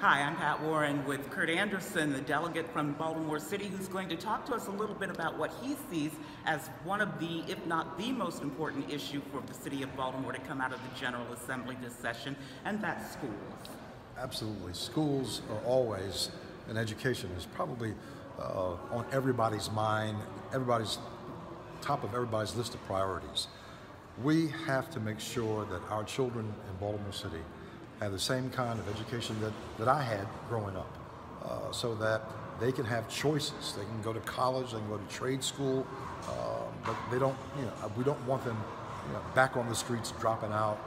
Hi, I'm Pat Warren with Curt Anderson, the delegate from Baltimore City, who's going to talk to us a little bit about what he sees as one of the, if not the most important issue for the city of Baltimore to come out of the General Assembly this session, and that's schools. Absolutely. Schools are always, and education is probably uh, on everybody's mind, everybody's top of everybody's list of priorities. We have to make sure that our children in Baltimore City have the same kind of education that, that I had growing up, uh, so that they can have choices. They can go to college, they can go to trade school, uh, but they don't, you know, we don't want them you know, back on the streets, dropping out,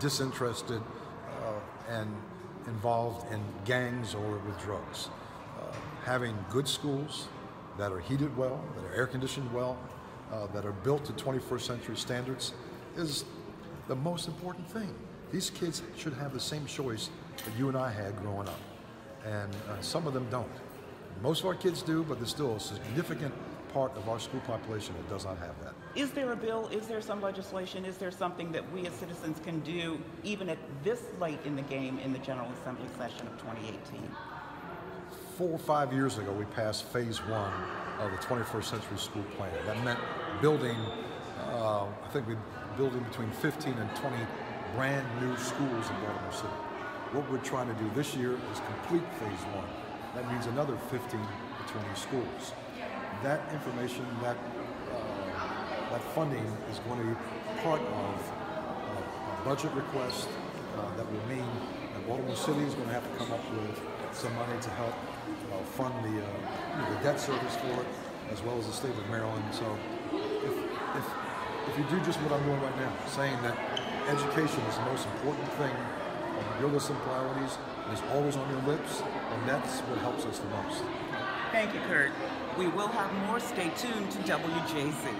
disinterested, uh, and involved in gangs or with drugs. Uh, having good schools that are heated well, that are air conditioned well, uh, that are built to 21st century standards is the most important thing. These kids should have the same choice that you and I had growing up. And uh, some of them don't. Most of our kids do, but there's still a significant part of our school population that does not have that. Is there a bill? Is there some legislation? Is there something that we as citizens can do even at this late in the game in the General Assembly session of 2018? Four or five years ago, we passed phase one of the 21st century school plan. That meant building, uh, I think we building between 15 and 20 brand new schools in Baltimore City. What we're trying to do this year is complete phase one. That means another 15 to 20 schools. That information, that uh, that funding is going to be part of uh, a budget request uh, that will mean that Baltimore City is going to have to come up with some money to help uh, fund the, uh, you know, the debt service for it, as well as the state of Maryland. So if, if, if you do just what I'm doing right now, saying that education is the most important thing on your list of priorities, and is always on your lips, and that's what helps us the most. Thank you, Curt. We will have more. Stay tuned to WJZ.